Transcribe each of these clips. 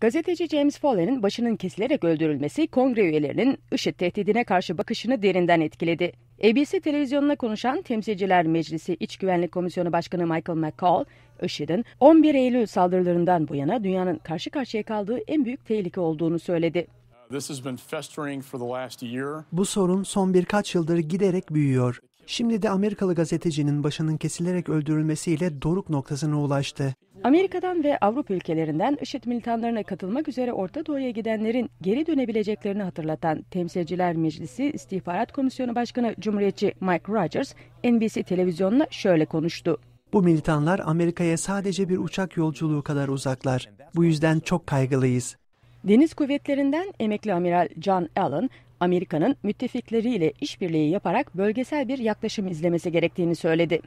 Gazeteci James Foley'nin başının kesilerek öldürülmesi kongre üyelerinin IŞİD tehdidine karşı bakışını derinden etkiledi. ABC televizyonuna konuşan Temsilciler Meclisi İç Güvenlik Komisyonu Başkanı Michael McCall, IŞİD'in 11 Eylül saldırılarından bu yana dünyanın karşı karşıya kaldığı en büyük tehlike olduğunu söyledi. Bu sorun son birkaç yıldır giderek büyüyor. Şimdi de Amerikalı gazetecinin başının kesilerek öldürülmesiyle doruk noktasına ulaştı. Amerika'dan ve Avrupa ülkelerinden IŞİD militanlarına katılmak üzere Orta Doğu'ya gidenlerin geri dönebileceklerini hatırlatan Temsilciler Meclisi İstihbarat Komisyonu Başkanı Cumhuriyetçi Mike Rogers, NBC televizyonuna şöyle konuştu. Bu militanlar Amerika'ya sadece bir uçak yolculuğu kadar uzaklar. Bu yüzden çok kaygılıyız. Deniz kuvvetlerinden emekli amiral John Allen, Amerika'nın müttefikleriyle işbirliği yaparak bölgesel bir yaklaşım izlemesi gerektiğini söyledi.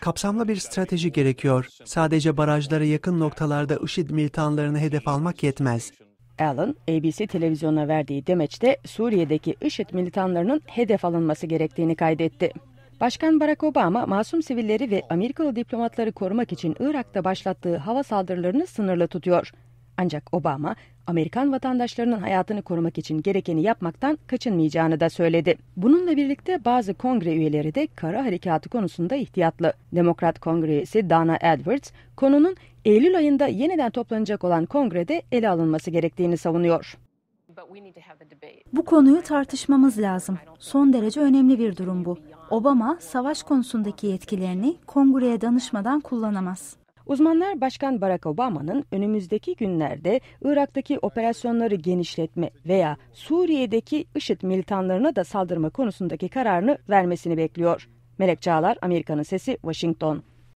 Kapsamlı bir strateji gerekiyor. Sadece barajlara yakın noktalarda IŞİD militanlarını hedef almak yetmez. Allen, ABC televizyonuna verdiği demeçte Suriye'deki IŞİD militanlarının hedef alınması gerektiğini kaydetti. Başkan Barack Obama, masum sivilleri ve Amerikalı diplomatları korumak için Irak'ta başlattığı hava saldırılarını sınırlı tutuyor. Ancak Obama, Amerikan vatandaşlarının hayatını korumak için gerekeni yapmaktan kaçınmayacağını da söyledi. Bununla birlikte bazı kongre üyeleri de kara harekatı konusunda ihtiyatlı. Demokrat Kongre üyesi Dana Edwards, konunun Eylül ayında yeniden toplanacak olan kongrede ele alınması gerektiğini savunuyor. Bu konuyu tartışmamız lazım. Son derece önemli bir durum bu. Obama, savaş konusundaki yetkilerini kongreye danışmadan kullanamaz. Uzmanlar Başkan Barack Obama'nın önümüzdeki günlerde Irak'taki operasyonları genişletme veya Suriye'deki IŞİD militanlarına da saldırma konusundaki kararını vermesini bekliyor. Melek Çağlar, Amerika'nın Sesi, Washington.